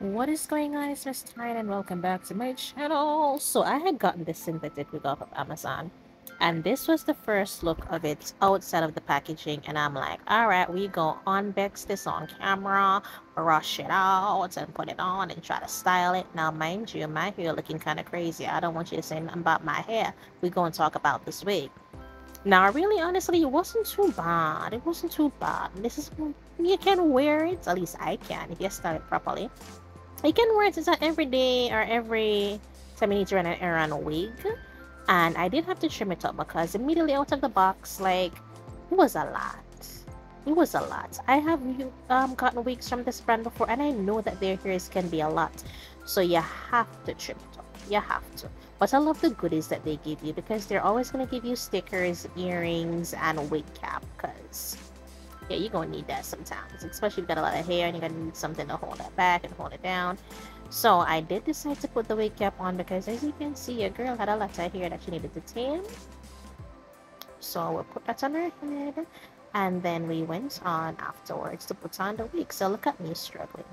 What is going on? It's Miss Taurean and welcome back to my channel. So I had gotten this synthetic wig off of Amazon and this was the first look of it outside of the packaging and I'm like, all right, we go unbox this on camera, rush it out and put it on and try to style it. Now, mind you, my hair looking kind of crazy. I don't want you to say nothing about my hair. we go and talk about this wig. Now, really, honestly, it wasn't too bad. It wasn't too bad. This is, you can wear it, at least I can, if you style it properly. I can wear it every day or every time you need to run an errand a week. And I did have to trim it up because immediately out of the box, like, it was a lot. It was a lot. I have um, gotten wigs from this brand before and I know that their hairs can be a lot. So you have to trim it up. You have to. But I love the goodies that they give you because they're always going to give you stickers, earrings, and wig cap because yeah, you're gonna need that sometimes, especially if you got a lot of hair and you're gonna need something to hold it back and hold it down. So I did decide to put the wig cap on because as you can see, your girl had a lot of hair that she needed to tame. So we'll put that on her head and then we went on afterwards to put on the wig. So look at me struggling.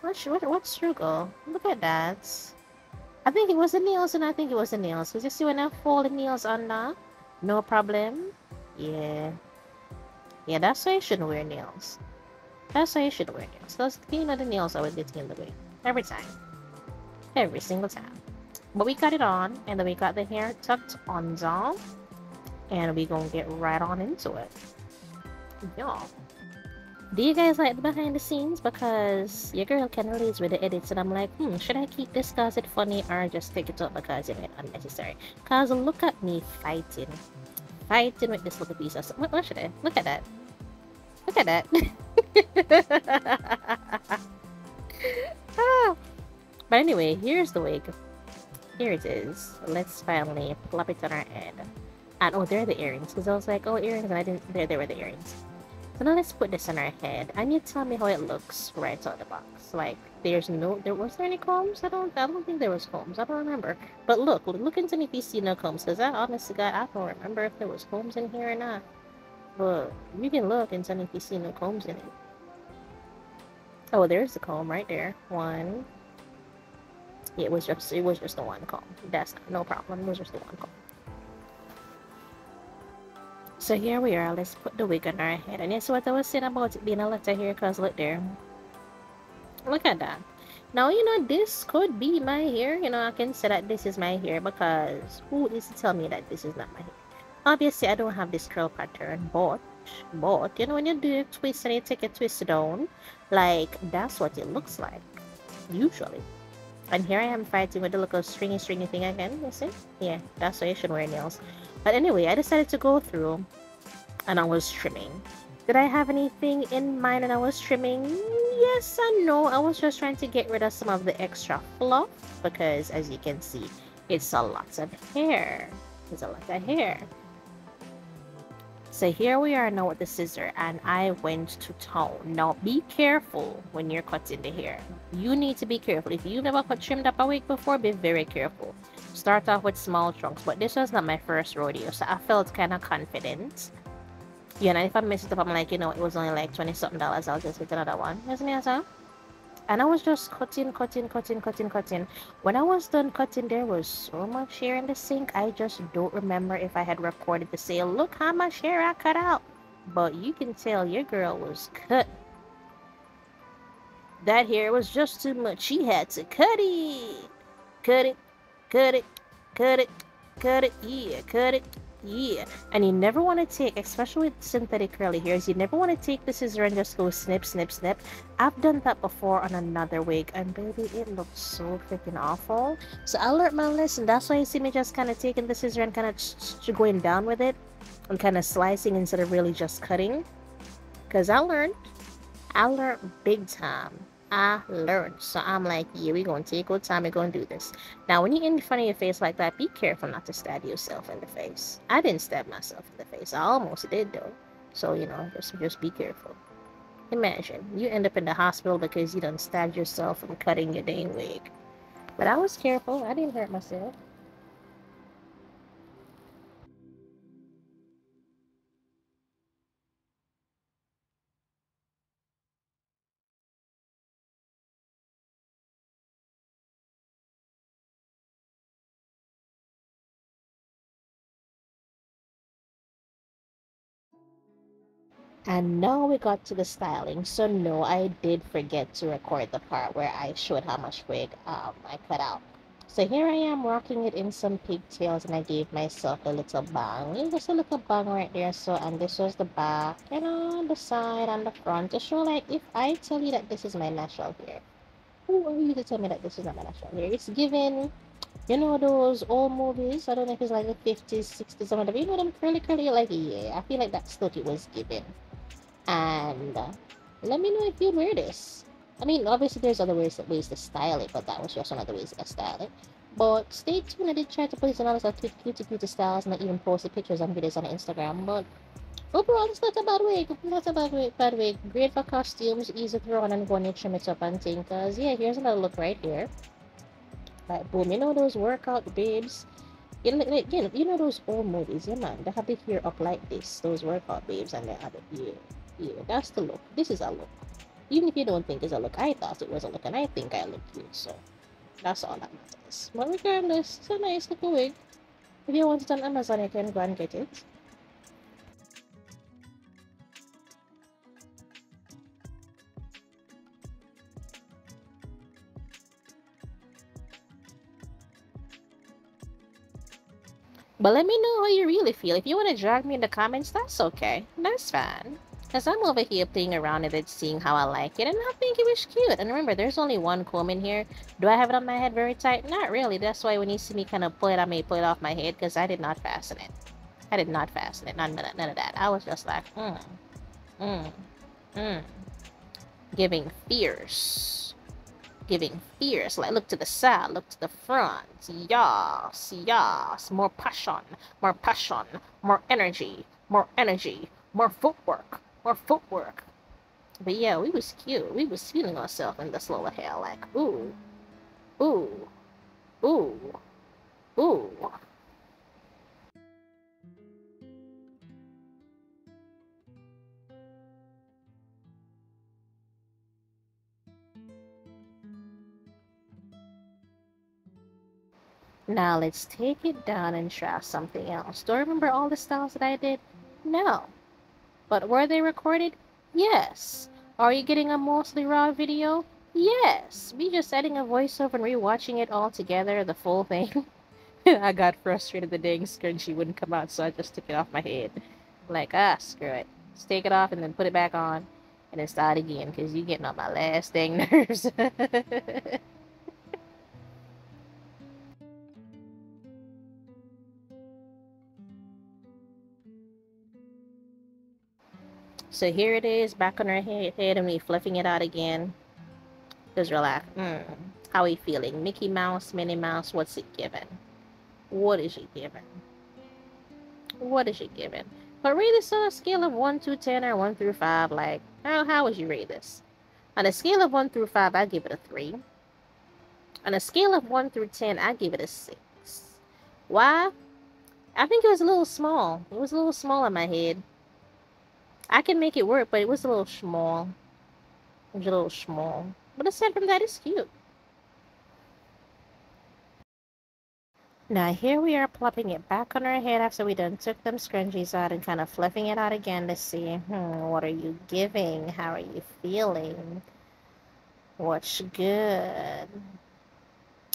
What, what, what struggle? Look at that. I think it was the nails and I think it was the nails. Because you see when I fold the nails under, no problem. Yeah, yeah, that's why you shouldn't wear nails. That's why you shouldn't wear nails. Those clean of the nails always get in the way. Every time. Every single time. But we got it on, and then we got the hair tucked on down. And we gonna get right on into it. Yeah. Do you guys like the behind the scenes? Because your girl can relate with the edits and I'm like, hmm, should I keep this cause it's funny or just take it up because it's unnecessary? Cause look at me fighting fighting with this little piece of what, what should I look at that look at that but anyway here's the wig. Here it is. Let's finally plop it on our head. And oh there are the earrings because I was like oh earrings and I didn't there there were the earrings. So now let's put this on our head. And you tell me how it looks right out of the box. Like there's no there was there any combs? I don't i don't think there was combs. I don't remember. But look look into if you see no combs because i honestly got i don't remember if there was combs in here or not but you can look and tell if you see no combs in it. Oh there's the comb right there. One. It was just it was just the one comb. That's no problem. It was just the one comb. So here we are. Let's put the wig on our head. And that's what i was saying about it being a letter here because look there. Look at that. Now, you know, this could be my hair. You know, I can say that this is my hair because who is to tell me that this is not my hair? Obviously, I don't have this curl pattern, but, but, you know, when you do a twist and you take a twist down, like, that's what it looks like, usually. And here I am fighting with the little stringy, stringy thing again, you see? Yeah, that's why you should wear nails. But anyway, I decided to go through and I was trimming. Did I have anything in mind when I was trimming? Yes and no. I was just trying to get rid of some of the extra fluff because as you can see, it's a lot of hair. It's a lot of hair. So here we are now with the scissor and I went to town. Now be careful when you're cutting the hair. You need to be careful. If you've never cut trimmed up a wig before, be very careful. Start off with small chunks, but this was not my first rodeo, so I felt kind of confident yeah, and if I mess it up, I'm like, you know, it was only like 20 something dollars, I'll just get another one. Me as And I was just cutting, cutting, cutting, cutting, cutting. When I was done cutting, there was so much hair in the sink. I just don't remember if I had recorded to say, look how much hair I cut out. But you can tell your girl was cut. That hair was just too much. She had to cut it. Cut it, cut it, cut it, cut it, yeah, cut it, yeah, and you never want to take, especially with synthetic curly hairs, you never want to take the scissor and just go snip, snip, snip. I've done that before on another wig, and baby, it looks so freaking awful. So I learned my lesson. That's why you see me just kind of taking the scissor and kind of going down with it and kind of slicing instead of really just cutting. Because I learned. I learned big time. I learned. So I'm like, yeah, we're going to take our time. We're to do this. Now, when you're in front of your face like that, be careful not to stab yourself in the face. I didn't stab myself in the face. I almost did, though. So, you know, just, just be careful. Imagine, you end up in the hospital because you done stabbed yourself from cutting your dang wig. But I was careful. I didn't hurt myself. And now we got to the styling. So no, I did forget to record the part where I showed how much wig um, I cut out. So here I am rocking it in some pigtails and I gave myself a little bang. Just a little bang right there. So and this was the back and on the side and the front to show like if I tell you that this is my natural hair, who are you to tell me that this is not my natural hair? It's given you know those old movies? I don't know if it's like the 50s, 60s, or whatever. You know them curly curly like yeah. I feel like that's what it was given and uh, let me know if you'd wear this. I mean, obviously there's other ways ways to style it, but that was just one of another way to style it. But stay tuned. I did try to put other stuff, cute, cute styles, and I even posted pictures and videos on Instagram. But overall, it's not a bad wig. Not a bad wig. Bad wig. Great for costumes, easy to throw on and go and trim it up and things. Cause yeah, here's another look right here. Like boom, you know those workout babes. You know, you know, you know those old movies, yeah man. They have the hair up like this. Those workout babes, and they have it, yeah. Yeah, that's the look. This is a look. Even if you don't think it's a look, I thought it was a look, and I think I look good, so that's all that matters. But regardless, it's a nice looking wig. If you want it on Amazon, you can go and get it. But let me know how you really feel. If you want to drag me in the comments, that's okay. That's fine. Because I'm over here playing around with it, seeing how I like it, and I think it was cute. And remember, there's only one comb in here. Do I have it on my head very tight? Not really. That's why when you see me kind of pull it, I may pull it off my head, because I did not fasten it. I did not fasten it. None, none, of that. I was just like, mm, mm, mm. Giving fierce. Giving fierce. Like, look to the side, look to the front. Yes, yes. More passion, more passion, more energy, more energy, more footwork more footwork. But yeah, we was cute. We was feeling ourselves in this little hair, like, ooh, ooh, ooh, ooh. Now let's take it down and try something else. Do I remember all the styles that I did? No. But were they recorded? Yes. Are you getting a mostly raw video? Yes. Me just adding a voiceover and rewatching it all together, the full thing. I got frustrated the dang scrunchie wouldn't come out, so I just took it off my head. Like, ah, screw it. Just take it off and then put it back on. And then start again, because you're getting on my last dang nerves. So here it is, back on her head, head and we fluffing it out again. We're like, hmm, how are you feeling? Mickey Mouse, Minnie Mouse, what's it giving? What is it giving? What is it giving? But rate this on a scale of 1 to 10 or 1 through 5. Like, how, how would you rate this? On a scale of 1 through 5, I give it a 3. On a scale of 1 through 10, I give it a 6. Why? I think it was a little small. It was a little small in my head. I can make it work, but it was a little small. It was a little small. But aside from that, it's cute. Now here we are plopping it back on our head after we done took them scrunchies out and kind of fluffing it out again to see, hmm, what are you giving? How are you feeling? What's good?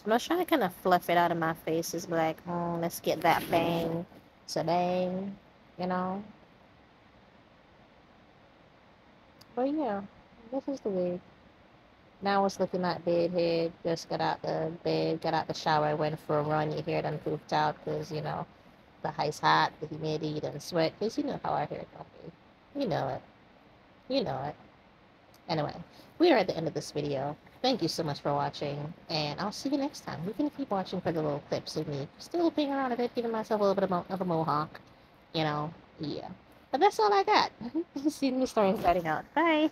I'm not trying to kind of fluff it out of my face. It's like, oh, let's get that bang. So bang, you know? But yeah, this is the wig. Now I was looking at bed head, just got out the bed, got out the shower, went for a run. Your hair done poofed out because, you know, the ice hot, the humidity, done sweat. Because you know how our hair don't be. You know it. You know it. Anyway, we are at the end of this video. Thank you so much for watching, and I'll see you next time. You can keep watching for the little clips of me still playing around a bit, giving myself a little bit of, of a mohawk. You know, yeah. But that's all I got. See me starting cutting out. Bye.